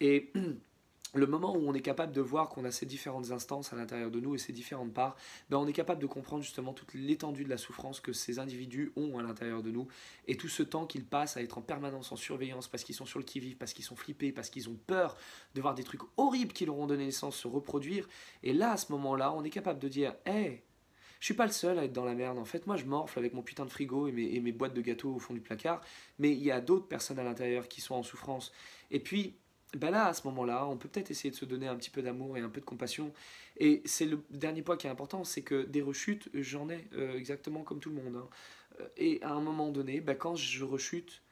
S1: Et (clears throat) le moment où on est capable de voir qu'on a ces différentes instances à l'intérieur de nous et ces différentes parts, ben on est capable de comprendre justement toute l'étendue de la souffrance que ces individus ont à l'intérieur de nous et tout ce temps qu'ils passent à être en permanence en surveillance parce qu'ils sont sur le qui-vive, parce qu'ils sont flippés, parce qu'ils ont peur de voir des trucs horribles qui leur ont donné naissance se reproduire. Et là, à ce moment-là, on est capable de dire Hé, je suis pas le seul à être dans la merde. En fait, moi, je morfle avec mon putain de frigo et mes, et mes boîtes de gâteaux au fond du placard, mais il y a d'autres personnes à l'intérieur qui sont en souffrance. Et puis, ben là, à ce moment-là, on peut peut-être essayer de se donner un petit peu d'amour et un peu de compassion. Et c'est le dernier point qui est important, c'est que des rechutes, j'en ai euh, exactement comme tout le monde. Hein. Euh, et à un moment donné, ben quand je rechute,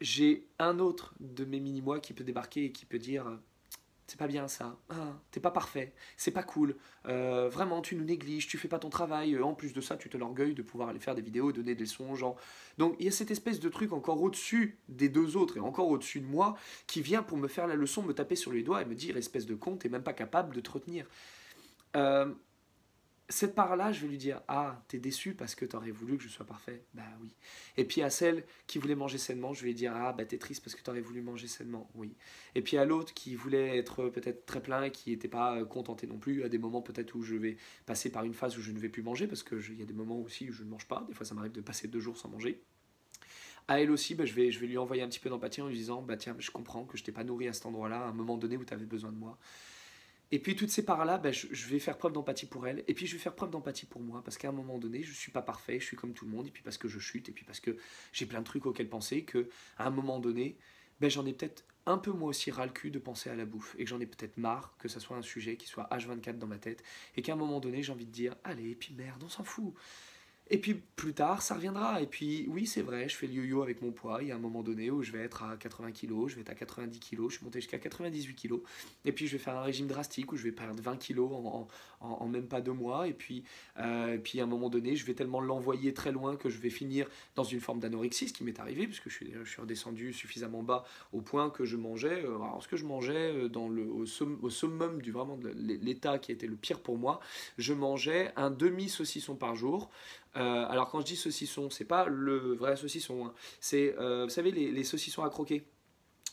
S1: j'ai un autre de mes mini-moi qui peut débarquer et qui peut dire c'est pas bien ça, ah, t'es pas parfait, c'est pas cool, euh, vraiment tu nous négliges, tu fais pas ton travail, en plus de ça tu te l'orgueilles de pouvoir aller faire des vidéos, donner des leçons aux. Donc il y a cette espèce de truc encore au-dessus des deux autres et encore au-dessus de moi qui vient pour me faire la leçon, me taper sur les doigts et me dire espèce de con, t'es même pas capable de te retenir. Euh, cette part-là, je vais lui dire Ah, t'es déçu parce que t'aurais voulu que je sois parfait Bah oui. Et puis à celle qui voulait manger sainement, je vais lui dire Ah, bah t'es triste parce que t'aurais voulu manger sainement Oui. Et puis à l'autre qui voulait être peut-être très plein et qui n'était pas euh, contenté non plus, à des moments peut-être où je vais passer par une phase où je ne vais plus manger parce qu'il y a des moments aussi où je ne mange pas. Des fois, ça m'arrive de passer deux jours sans manger. À elle aussi, bah, je, vais, je vais lui envoyer un petit peu d'empathie en lui disant Bah tiens, je comprends que je t'ai pas nourri à cet endroit-là, à un moment donné où tu avais besoin de moi. Et puis toutes ces parts-là, ben, je, vais faire preuve d'empathie pour elle, et puis je vais faire preuve d'empathie pour moi, parce qu'à un moment donné, je ne suis pas parfait, je suis comme tout le monde, et puis parce que je chute, et puis parce que j'ai plein de trucs auxquels penser, que à un moment donné, ben, j'en ai peut-être un peu moi aussi ras le cul de penser à la bouffe, et que j'en ai peut-être marre que ça soit un sujet qui soit H24 dans ma tête, et qu'à un moment donné, j'ai envie de dire, allez, et puis merde, on s'en fout. Et puis plus tard, ça reviendra. Et puis oui, c'est vrai, je fais le yo-yo avec mon poids. Il y a un moment donné où je vais être à 80 kg, je vais être à 90 kg, je suis monté jusqu'à 98 kg. Et puis je vais faire un régime drastique où je vais perdre 20 kg en, même pas deux mois. Et puis, euh, puis à un moment donné, je vais tellement l'envoyer très loin que je vais finir dans une forme d'anorexie, ce qui m'est arrivé, puisque je suis, je suis redescendu suffisamment bas au point que je mangeais. Euh, alors ce que je mangeais euh, dans le, au, summum du vraiment de l'état qui était le pire pour moi, je mangeais un demi saucisson par jour. Euh, alors quand je dis saucisson, c'est pas le vrai saucisson, hein. c'est, euh, vous savez, les, saucissons à croquer.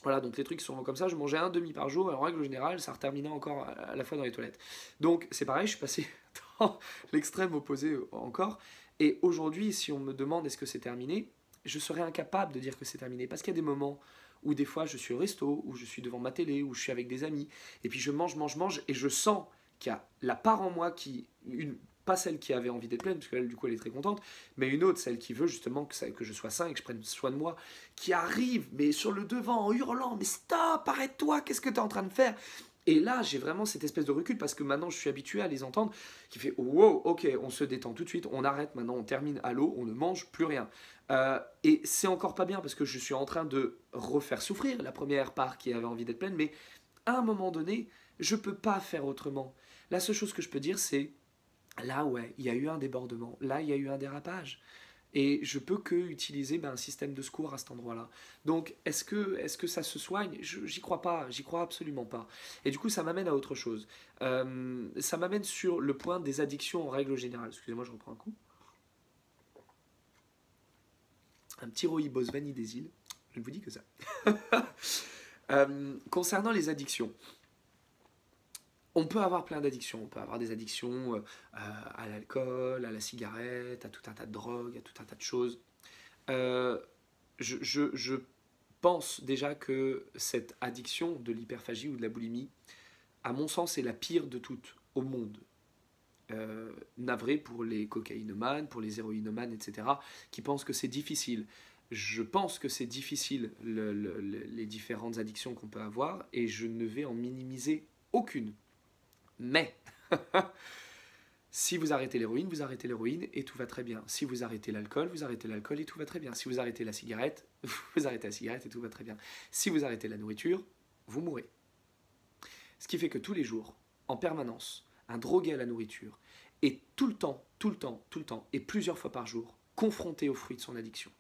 S1: Voilà, donc les trucs sont comme ça, je mangeais un demi par jour, et en règle générale, ça reterminait encore à la fois dans les toilettes. Donc c'est pareil, je suis passé (laughs) dans l'extrême opposé encore, et aujourd'hui, si on me demande est-ce que c'est terminé, je serais incapable de dire que c'est terminé, parce qu'il y a des moments où des fois je suis au resto, où je suis devant ma télé, où je suis avec des amis, et puis je mange, mange, mange, et je sens qu'il y a la part en moi qui, une, pas celle qui avait envie d'être pleine, parce qu'elle, du coup, elle est très contente, mais une autre, celle qui veut justement que, que je sois sain et que je prenne soin de moi, qui arrive, mais sur le devant, en hurlant, mais stop, arrête-toi, qu'est-ce que tu es en train de faire? Et là, j'ai vraiment cette espèce de recul parce que maintenant je suis habitué à les entendre qui fait wow, ok, on se détend tout de suite, on arrête maintenant, on termine à l'eau, on ne mange plus rien. Euh, et c'est encore pas bien parce que je suis en train de refaire souffrir la première part qui avait envie d'être pleine, mais à un moment donné, je peux pas faire autrement. La seule chose que je peux dire, c'est Là, ouais, il y a eu un débordement. Là, il y a eu un dérapage. Et je peux que utiliser ben, un système de secours à cet endroit-là. Donc, est-ce que, ça se soigne? J'y crois pas, j'y crois absolument pas. Et du coup, ça m'amène à autre chose. Euh, ça m'amène sur le point des addictions en règle générale. Excusez-moi, je reprends un coup. Un petit rooibos vanille des îles. Je ne vous dis que ça. (laughs) Euh, concernant les addictions, on peut avoir plein d'addictions. On peut avoir des addictions euh, à l'alcool, à la cigarette, à tout un tas de drogues, à tout un tas de choses. Euh, je, pense déjà que cette addiction de l'hyperphagie ou de la boulimie, à mon sens, est la pire de toutes au monde. Euh, navré pour les cocaïnomanes, pour les héroïnomanes, etc., qui pensent que c'est difficile. Je pense que c'est difficile les différentes addictions qu'on peut avoir et je ne vais en minimiser aucune. Mais (laughs) si vous arrêtez l'héroïne, vous arrêtez l'héroïne et tout va très bien. Si vous arrêtez l'alcool, vous arrêtez l'alcool et tout va très bien. Si vous arrêtez la cigarette, (laughs) vous arrêtez la cigarette et tout va très bien. Si vous arrêtez la nourriture, vous mourrez. Ce qui fait que tous les jours, en permanence, un drogué à la nourriture est tout le temps, tout le temps, tout le temps, et plusieurs fois par jour, confronté aux fruits de son addiction.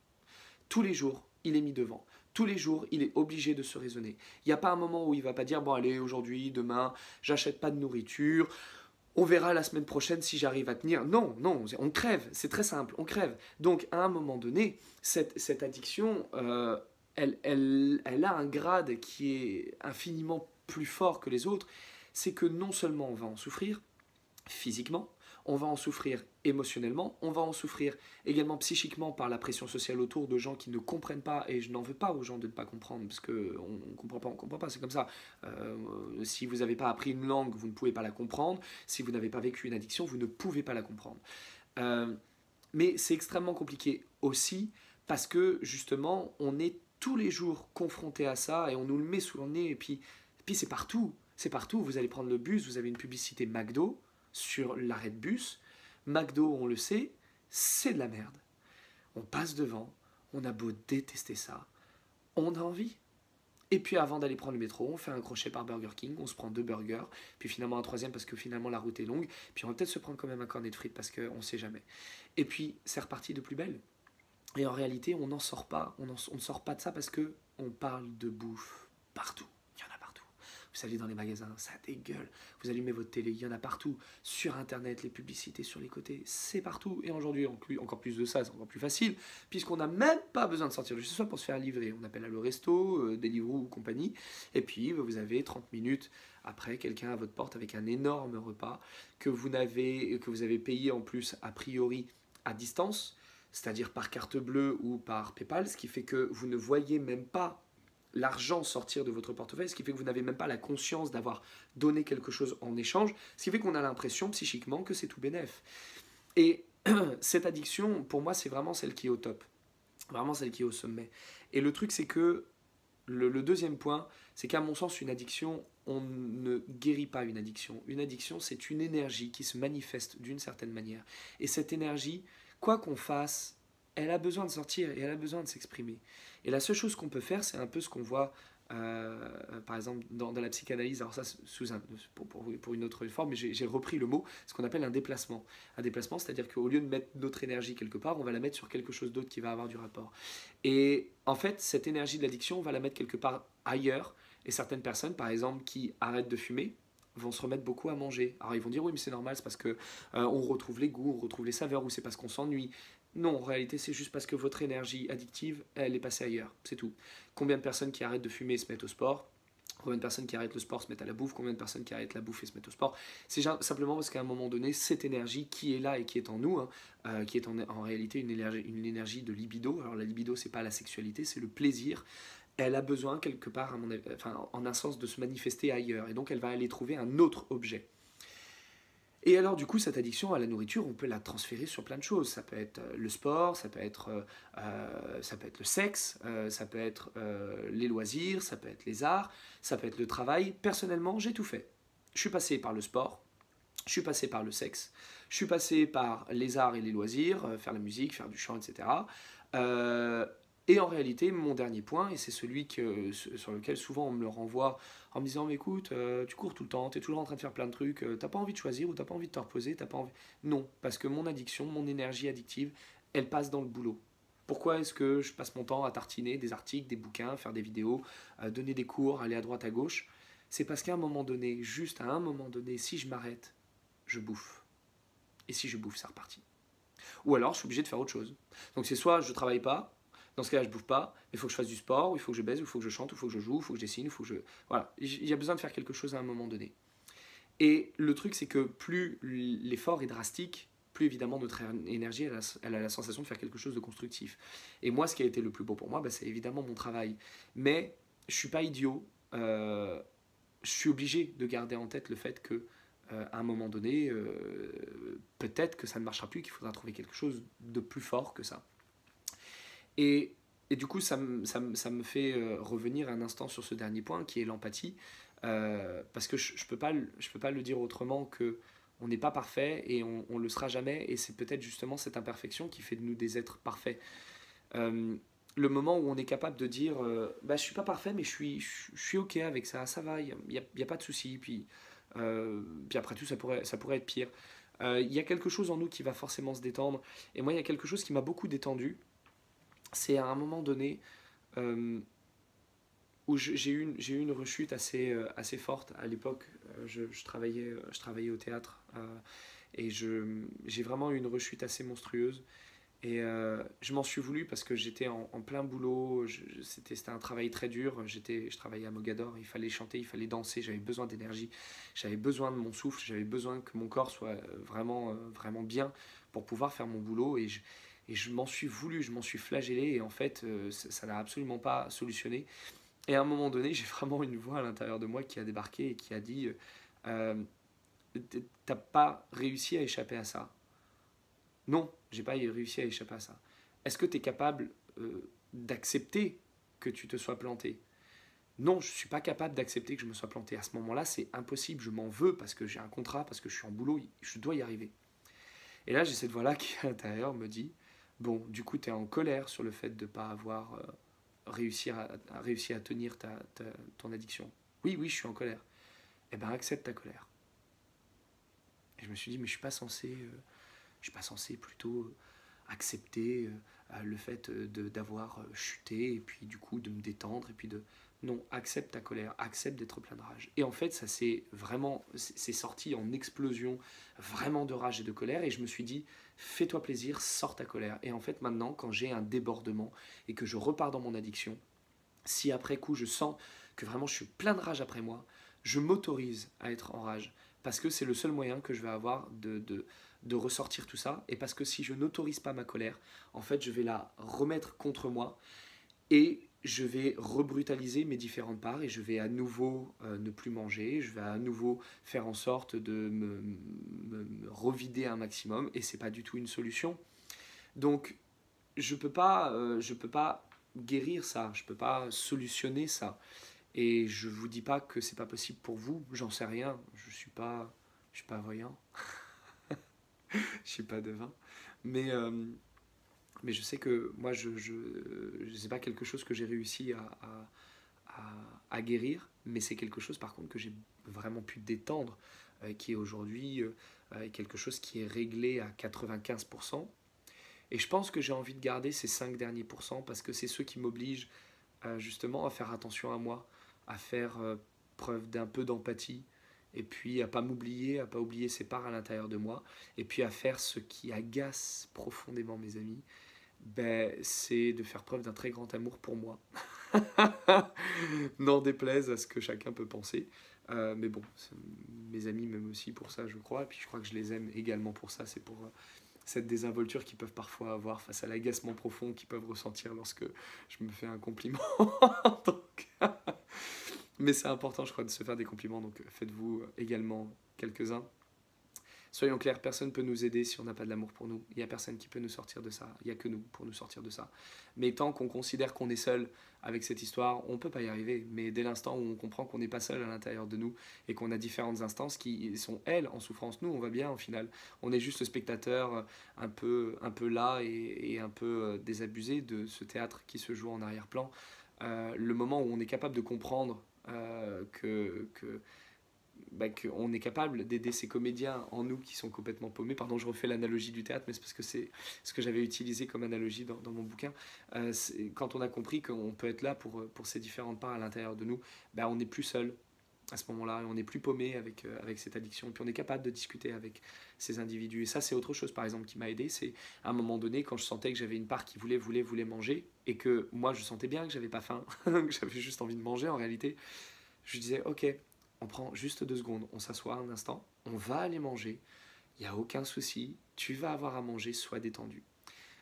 S1: Tous les jours, il est mis devant tous les jours, il est obligé de se raisonner. Il n'y a pas un moment où il va pas dire bon allez aujourd'hui, demain, j'achète pas de nourriture. On verra la semaine prochaine si j'arrive à tenir. Non, non, on crève, c'est très simple, on crève. Donc à un moment donné, cette, addiction, euh, elle, a un grade qui est infiniment plus fort que les autres. C'est que non seulement on va en souffrir physiquement, on va en souffrir émotionnellement, on va en souffrir également psychiquement par la pression sociale autour de gens qui ne comprennent pas, et je n'en veux pas aux gens de ne pas comprendre, parce qu'on ne comprend pas, on comprend pas, c'est comme ça. Euh, si vous n'avez pas appris une langue, vous ne pouvez pas la comprendre, si vous n'avez pas vécu une addiction, vous ne pouvez pas la comprendre. Euh, mais c'est extrêmement compliqué aussi, parce que justement, on est tous les jours confronté à ça, et on nous le met sous le nez, et puis, et puis c'est partout, c'est partout, vous allez prendre le bus, vous avez une publicité McDo, sur l'arrêt de bus. McDo, on le sait, c'est de la merde. On passe devant, on a beau détester ça, on a envie. Et puis avant d'aller prendre le métro, on fait un crochet par Burger King, on se prend deux burgers, puis finalement un troisième parce que finalement la route est longue, puis on va peut-être se prendre quand même un cornet de frites parce qu'on ne sait jamais. Et puis c'est reparti de plus belle. Et en réalité, on n'en sort pas, on ne sort pas de ça parce que on parle de bouffe partout. Vous allez dans les magasins, ça dégueule. Vous allumez votre télé, il y en a partout. Sur Internet, les publicités sur les côtés, c'est partout. Et aujourd'hui, encore plus de ça, c'est encore plus facile, puisqu'on n'a même pas besoin de sortir de chez soi pour se faire livrer. On appelle à le resto, euh, Deliveroo ou compagnie, et puis vous avez 30 minutes après quelqu'un à votre porte avec un énorme repas que vous, avez, que vous avez payé en plus a priori à distance, c'est-à-dire par carte bleue ou par PayPal, ce qui fait que vous ne voyez même pas l'argent sortir de votre portefeuille, ce qui fait que vous n'avez même pas la conscience d'avoir donné quelque chose en échange, ce qui fait qu'on a l'impression psychiquement que c'est tout bénef. Et (clears throat) cette addiction, pour moi, c'est vraiment celle qui est au top, vraiment celle qui est au sommet. Et le truc, c'est que le, le, deuxième point, c'est qu'à mon sens, une addiction, on ne guérit pas une addiction. Une addiction, c'est une énergie qui se manifeste d'une certaine manière. Et cette énergie, quoi qu'on fasse, elle a besoin de sortir et elle a besoin de s'exprimer. Et la seule chose qu'on peut faire, c'est un peu ce qu'on voit, euh, par exemple, dans, la psychanalyse, alors ça, sous pour, une autre forme, mais j'ai repris le mot, ce qu'on appelle un déplacement. Un déplacement, c'est-à-dire qu'au lieu de mettre notre énergie quelque part, on va la mettre sur quelque chose d'autre qui va avoir du rapport. Et en fait, cette énergie de l'addiction, on va la mettre quelque part ailleurs. Et certaines personnes, par exemple, qui arrêtent de fumer, vont se remettre beaucoup à manger. Alors ils vont dire oui mais c'est normal, c'est parce que euh, on retrouve les goûts, on retrouve les saveurs, ou c'est parce qu'on s'ennuie. Non, en réalité, c'est juste parce que votre énergie addictive, elle est passée ailleurs. C'est tout. Combien de personnes qui arrêtent de fumer se mettent au sport? Combien de personnes qui arrêtent le sport se mettent à la bouffe? Combien de personnes qui arrêtent la bouffe et se mettent au sport? C'est simplement parce qu'à un moment donné, cette énergie qui est là et qui est en nous, hein, euh, qui est en, réalité une énergie, une énergie de libido. Alors la libido, c'est pas la sexualité, c'est le plaisir. Elle a besoin quelque part, en un sens, de se manifester ailleurs. Et donc elle va aller trouver un autre objet. Et alors, du coup, cette addiction à la nourriture, on peut la transférer sur plein de choses. Ça peut être euh, le sport, ça peut être, euh, euh, ça peut être le sexe, ça peut être les loisirs, ça peut être les arts, ça peut être le travail. Personnellement, j'ai tout fait. Je suis passé par le sport, je suis passé par le sexe, je suis passé par les arts et les loisirs, faire la musique, faire du chant, etc. Et en réalité, mon dernier point, et c'est celui sur lequel souvent on me le renvoie en me disant écoute, euh, tu cours tout le temps, tu es toujours en train de faire plein de trucs, euh, t'as pas envie de choisir ou t'as pas envie de te reposer, t'as pas envie. Non, parce que mon addiction, mon énergie addictive, elle passe dans le boulot. Pourquoi est-ce que je passe mon temps à tartiner des articles, des bouquins, faire des vidéos, donner des cours, aller à droite à gauche? C'est parce qu'à un moment donné, juste à un moment donné, si je m'arrête, je bouffe. Et si je bouffe, c'est reparti. Ou alors, je suis obligé de faire autre chose. Donc c'est soit je travaille pas, dans ce cas-là, je bouffe pas, il faut que je fasse du sport, il faut que je baise, il faut que je chante, il faut que je joue, il faut que je dessine, il faut que je... Voilà, il y a besoin de faire quelque chose à un moment donné. Et le truc, c'est que plus l'effort est drastique, plus évidemment notre énergie, a, la sensation de faire quelque chose de constructif. Et moi, ce qui a été le plus beau pour moi, bah, c'est évidemment mon travail. Mais je suis pas idiot. Euh, je suis obligé de garder en tête le fait que euh, à un moment donné, euh, peut-être que ça ne marchera plus, qu'il faudra trouver quelque chose de plus fort que ça. Et, du coup, ça, me fait euh, revenir un instant sur ce dernier point, qui est l'empathie, euh, parce que je ne peux, pas, peux pas le dire autrement que on n'est pas parfait et on ne le sera jamais, et c'est peut-être justement cette imperfection qui fait de nous des êtres parfaits. Euh, le moment où on est capable de dire bah, je suis pas parfait mais je suis, je, suis ok avec ça, ça va, il n'y a, a, pas de souci, puis, puis après tout ça pourrait, ça pourrait être pire. Il y a quelque chose en nous qui va forcément se détendre, et moi il y a quelque chose qui m'a beaucoup détendu, c'est à un moment donné euh, où j'ai eu, eu, une rechute assez, euh, assez forte. À l'époque, euh, je, travaillais, je travaillais au théâtre et j'ai vraiment eu une rechute assez monstrueuse. Et je m'en suis voulu parce que j'étais en, plein boulot, c'était un travail très dur, je travaillais à Mogador, il fallait chanter, il fallait danser, j'avais besoin d'énergie, j'avais besoin de mon souffle, j'avais besoin que mon corps soit vraiment, vraiment bien pour pouvoir faire mon boulot. Et je, et je m'en suis voulu, je m'en suis flagellé, et en fait, euh, ça n'a absolument pas solutionné. Et à un moment donné, (laughs) j'ai vraiment une voix à l'intérieur de moi qui a débarqué et qui a dit euh, T'as pas réussi à échapper à ça Non, j'ai pas réussi à échapper à ça. Est-ce que tu es capable euh, d'accepter que tu te sois planté? Non, je ne suis pas capable d'accepter que je me sois planté. À ce moment-là, c'est impossible. Je m'en veux parce que j'ai un contrat, parce que je suis en boulot. Je dois y arriver. Et là, j'ai cette voix-là qui, à l'intérieur, me dit Bon, du coup, tu es en colère sur le fait de ne pas avoir euh, réussir à, à tenir ta, ton addiction. Oui, oui, je suis en colère. Eh bien, accepte ta colère. Et je me suis dit, mais je suis pas censé, euh, pas censé plutôt accepter euh, le fait d'avoir chuté et puis du coup de me détendre et puis de non, accepte ta colère, accepte d'être plein de rage. Et en fait, ça s'est vraiment, c'est sorti en explosion, vraiment de rage et de colère. Et je me suis dit, fais-toi plaisir, sors ta colère. Et en fait, maintenant, quand j'ai un débordement et que je repars dans mon addiction, si après coup je sens que vraiment je suis plein de rage après moi, je m'autorise à être en rage. Parce que c'est le seul moyen que je vais avoir de, de, de ressortir tout ça. Et parce que si je n'autorise pas ma colère, en fait, je vais la remettre contre moi. Et je vais rebrutaliser mes différentes parts et je vais à nouveau euh, ne plus manger, je vais à nouveau faire en sorte de me, revider un maximum et c'est pas du tout une solution. Donc je peux pas, euh, je peux pas guérir ça, je peux pas solutionner ça. Et je vous dis pas que c'est pas possible pour vous, j'en sais rien, je suis pas, je suis pas voyant, (laughs) je suis pas devin, mais euh, mais je sais que moi, je ne sais pas quelque chose que j'ai réussi à, guérir, mais c'est quelque chose par contre que j'ai vraiment pu détendre, euh, qui est aujourd'hui euh, euh, quelque chose qui est réglé à 95%. Et je pense que j'ai envie de garder ces 5 derniers pourcents parce que c'est ceux qui m'obligent justement à faire attention à moi, à faire preuve d'un peu d'empathie, et puis à pas m'oublier, à pas oublier ces parts à l'intérieur de moi, et puis à faire ce qui agace profondément mes amis, ben, c'est de faire preuve d'un très grand amour pour moi. (laughs) N'en déplaise à ce que chacun peut penser. Euh, mais bon, mes amis m'aiment aussi pour ça, je crois. Et puis je crois que je les aime également pour ça. C'est pour euh, cette désinvolture qu'ils peuvent parfois avoir face à l'agacement profond qu'ils peuvent ressentir lorsque je me fais un compliment. (laughs) (laughs) mais c'est important, je crois, de se faire des compliments. Donc faites-vous également quelques-uns. Soyons clairs, personne ne peut nous aider si on n'a pas de l'amour pour nous. Il n'y a personne qui peut nous sortir de ça. Il n'y a que nous pour nous sortir de ça. Mais tant qu'on considère qu'on est seul avec cette histoire, on ne peut pas y arriver. Mais dès l'instant où on comprend qu'on n'est pas seul à l'intérieur de nous et qu'on a différentes instances qui sont, elles, en souffrance, nous, on va bien au final. On est juste spectateur euh, un peu, un peu là et, un peu euh, désabusé de ce théâtre qui se joue en arrière-plan. Euh, le moment où on est capable de comprendre que, que bah, qu'on est capable d'aider ces comédiens en nous qui sont complètement paumés. Pardon, je refais l'analogie du théâtre, mais c'est parce que c'est ce que j'avais utilisé comme analogie dans, mon bouquin. Euh, quand on a compris qu'on peut être là pour, pour ces différentes parts à l'intérieur de nous, bah, on n'est plus seul à ce moment-là, on n'est plus paumé avec, euh, avec cette addiction, puis on est capable de discuter avec ces individus. Et ça, c'est autre chose, par exemple, qui m'a aidé. C'est à un moment donné, quand je sentais que j'avais une part qui voulait, voulait, voulait manger, et que moi, je sentais bien que j'avais pas faim, (laughs) que j'avais juste envie de manger en réalité, je disais, ok, on prend juste deux secondes, on s'assoit un instant, on va aller manger, il n'y a aucun souci, tu vas avoir à manger, sois détendu.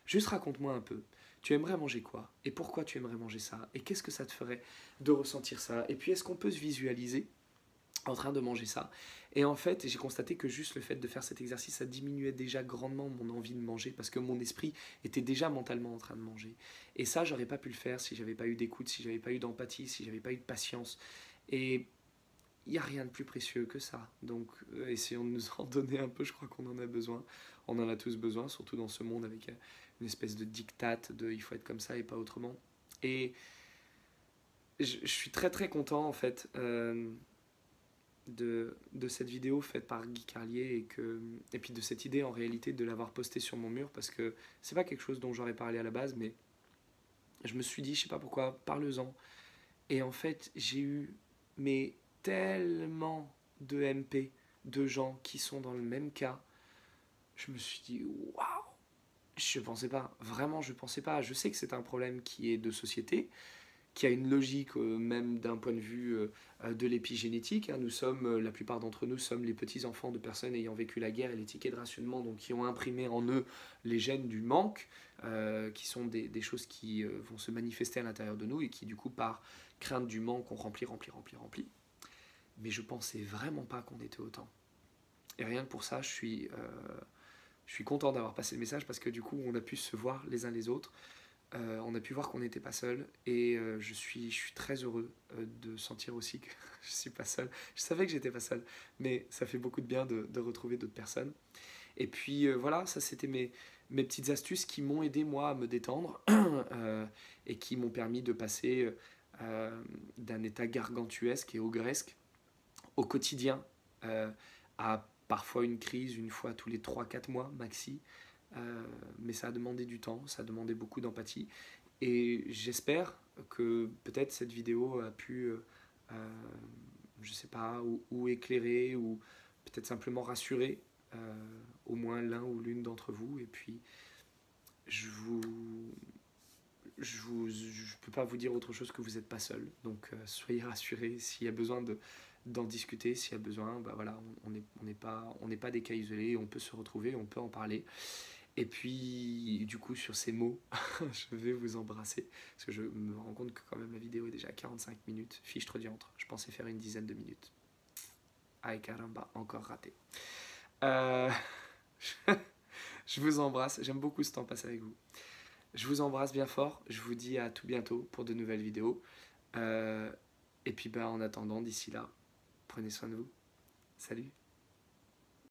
S1: Juste raconte-moi un peu, tu aimerais manger quoi Et pourquoi tu aimerais manger ça Et qu'est-ce que ça te ferait de ressentir ça Et puis est-ce qu'on peut se visualiser en train de manger ça? Et en fait, j'ai constaté que juste le fait de faire cet exercice, ça diminuait déjà grandement mon envie de manger parce que mon esprit était déjà mentalement en train de manger. Et ça, j'aurais pas pu le faire si j'avais pas eu d'écoute, si j'avais pas eu d'empathie, si j'avais pas eu de patience. Et il n'y a rien de plus précieux que ça. Donc euh, essayons de nous (laughs) en donner un peu, je crois qu'on en a besoin. On en a tous besoin, surtout dans ce monde avec euh, une espèce de diktat de il faut être comme ça et pas autrement. Et je, suis très très content en fait euh, de, de, cette vidéo faite par Guy Carlier et, que, et puis de cette idée en réalité de l'avoir postée sur mon mur parce que c'est pas quelque chose dont j'aurais parlé à la base, mais je me suis dit, je sais pas pourquoi, parle-en. Et en fait, j'ai eu mais tellement de MP, de gens qui sont dans le même cas. Je me suis dit, waouh, je pensais pas, vraiment, je pensais pas. Je sais que c'est un problème qui est de société, qui a une logique euh, même d'un point de vue euh, de l'épigénétique. Hein. Nous sommes, euh, la plupart d'entre nous sommes les petits-enfants de personnes ayant vécu la guerre et les tickets de rationnement, donc qui ont imprimé en eux les gènes du manque, qui sont des, des choses qui vont se manifester à l'intérieur de nous et qui, du coup, par crainte du manque, on remplit, remplit, remplit, remplit mais je pensais vraiment pas qu'on était autant. Et rien que pour ça, je suis, euh, je suis content d'avoir passé le message parce que du coup, on a pu se voir les uns les autres. Euh, on a pu voir qu'on n'était pas seul et euh, je, suis, je suis très heureux de sentir aussi que (laughs) je suis pas seul. Je savais que j'étais pas seul, mais ça fait beaucoup de bien de, de retrouver d'autres personnes. Et puis voilà, ça c'était mes, mes petites astuces qui m'ont aidé moi à me détendre (clears throat) et qui m'ont permis de passer d'un état gargantuesque et ogresque au quotidien à parfois une crise une fois tous les 3-4 mois maxi. mais ça a demandé du temps, ça a demandé beaucoup d'empathie. Et j'espère que peut-être cette vidéo a pu, euh, je sais pas, ou, éclairer, ou peut-être simplement rassurer euh, au moins l'un ou l'une d'entre vous. Et puis, je vous, je ne peux pas vous dire autre chose que vous n'êtes pas seul. Donc, euh, soyez rassurés s'il y a besoin de d'en discuter s'il y a besoin bah voilà on n'est on pas on des cas isolés on peut se retrouver on peut en parler et puis, du coup, sur ces mots, (laughs) je vais vous embrasser. Parce que je me rends compte que quand même la vidéo est déjà à 45 minutes. Fiche diantre. Je pensais faire une dizaine de minutes. Aïe caramba, encore raté. Euh, (laughs) je vous embrasse. J'aime beaucoup ce temps passé avec vous. Je vous embrasse bien fort. Je vous dis à tout bientôt pour de nouvelles vidéos. Euh, et puis, ben, en attendant, d'ici là, prenez soin de vous. Salut